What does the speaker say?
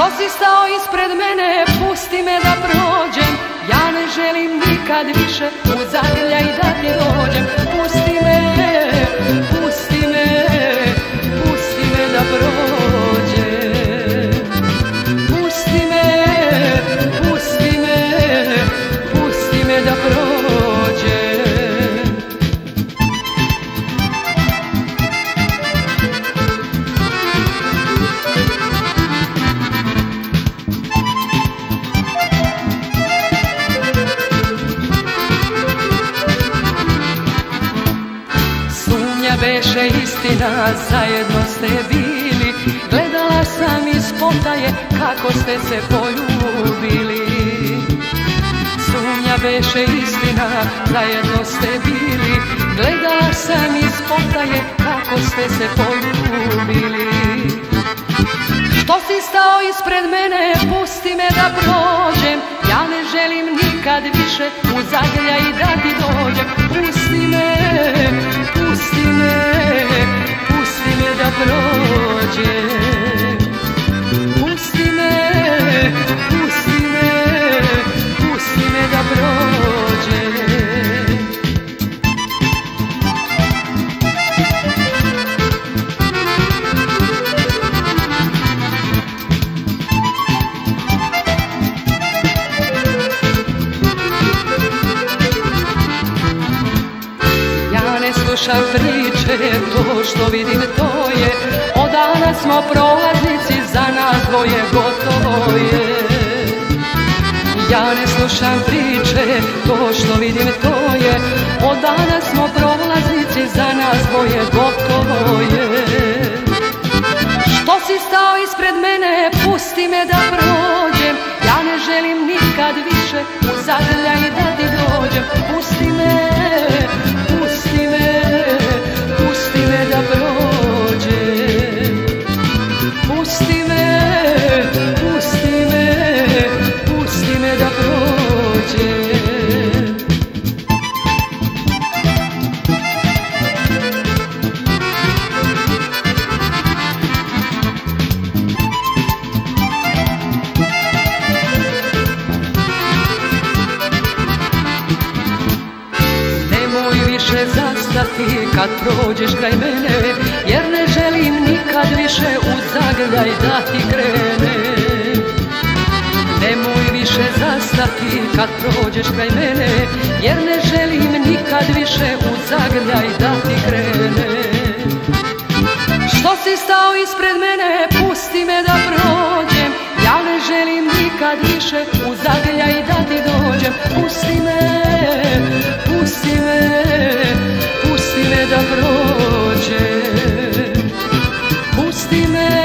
Što si stao ispred mene, pusti me da prođem. Ja ne želim nikad više u zagrljaj da ti dođem. Pusti me, pusti Sumnja beše istina, zajedno ste bili. Gledala sam iz potaje kako ste se poljubili. Sumnja beše istina, zajedno ste bili. Gledala sam iz potaje kako ste se poljubili. Što si stao ispred mene, pusti me da prođem. Ja ne želim nikad više u zagrljaj da ti dođem. Pusti slušam priče, to što vidim to je. Od dana smo prolaznici, za nas dvoje gotovo je. Ja ne slušam priče, to što vidim to je. Od dana smo prolaznici, za nas dvoje gotovo je. Što si stao ispred mene, pusti me da prođem. Ja ne želim nikad više u kad prođeš kraj mene Jer ne želim nikad više u zagrljaj da ti krene. Nemoj više zastati kad prođeš kraj mene Jer ne želim nikad više u zagrljaj da ti krene. Što si stao ispred mene, pusti me da prođem Ja ne želim nikad više u zagrljaj da ti dođem Pusti me, dime